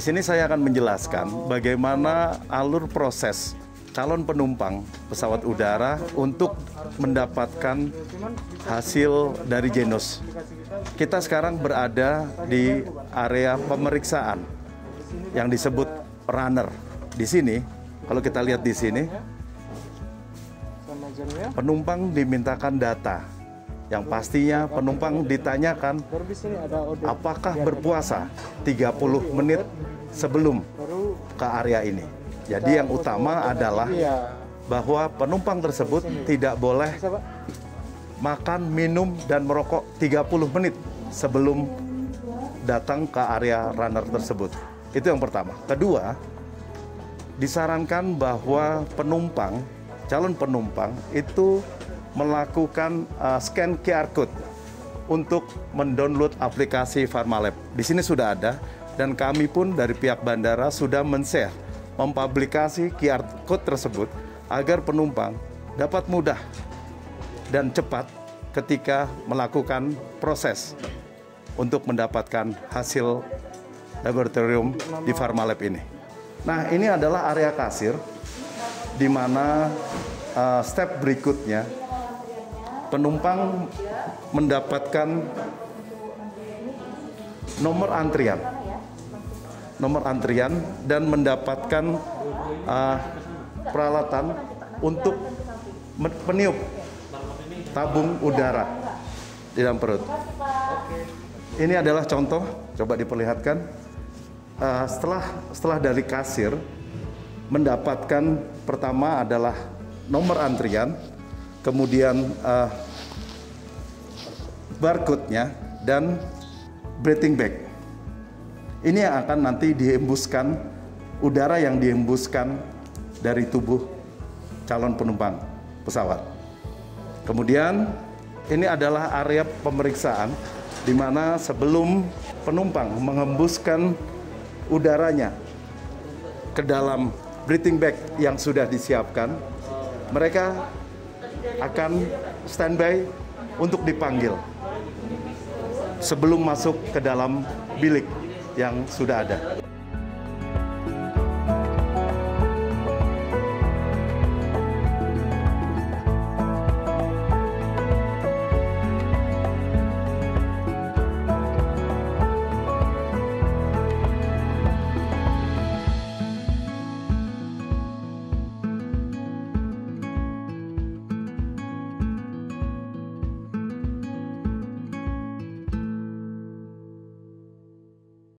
Di sini saya akan menjelaskan bagaimana alur proses calon penumpang pesawat udara untuk mendapatkan hasil dari Genos. Kita sekarang berada di area pemeriksaan yang disebut runner. Di sini, kalau kita lihat di sini, penumpang dimintakan data yang pastinya penumpang ditanyakan apakah berpuasa 30 menit sebelum ke area ini. Jadi yang utama adalah bahwa penumpang tersebut tidak boleh makan, minum, dan merokok 30 menit sebelum datang ke area runner tersebut. Itu yang pertama. Kedua, disarankan bahwa penumpang, calon penumpang itu melakukan uh, scan QR code untuk mendownload aplikasi Farmalab. Di sini sudah ada dan kami pun dari pihak bandara sudah men-share, mempublikasi QR code tersebut agar penumpang dapat mudah dan cepat ketika melakukan proses untuk mendapatkan hasil laboratorium di Farmalab ini. Nah, ini adalah area kasir di mana uh, step berikutnya penumpang mendapatkan nomor antrian, nomor antrian dan mendapatkan uh, peralatan untuk peniup tabung udara di dalam perut. Ini adalah contoh, coba diperlihatkan. Uh, setelah setelah dari kasir mendapatkan pertama adalah nomor antrian, kemudian uh, barcode-nya dan breathing bag. Ini yang akan nanti dihembuskan udara yang dihembuskan dari tubuh calon penumpang pesawat. Kemudian ini adalah area pemeriksaan di mana sebelum penumpang menghembuskan udaranya ke dalam breathing bag yang sudah disiapkan, mereka akan standby untuk dipanggil sebelum masuk ke dalam bilik yang sudah ada.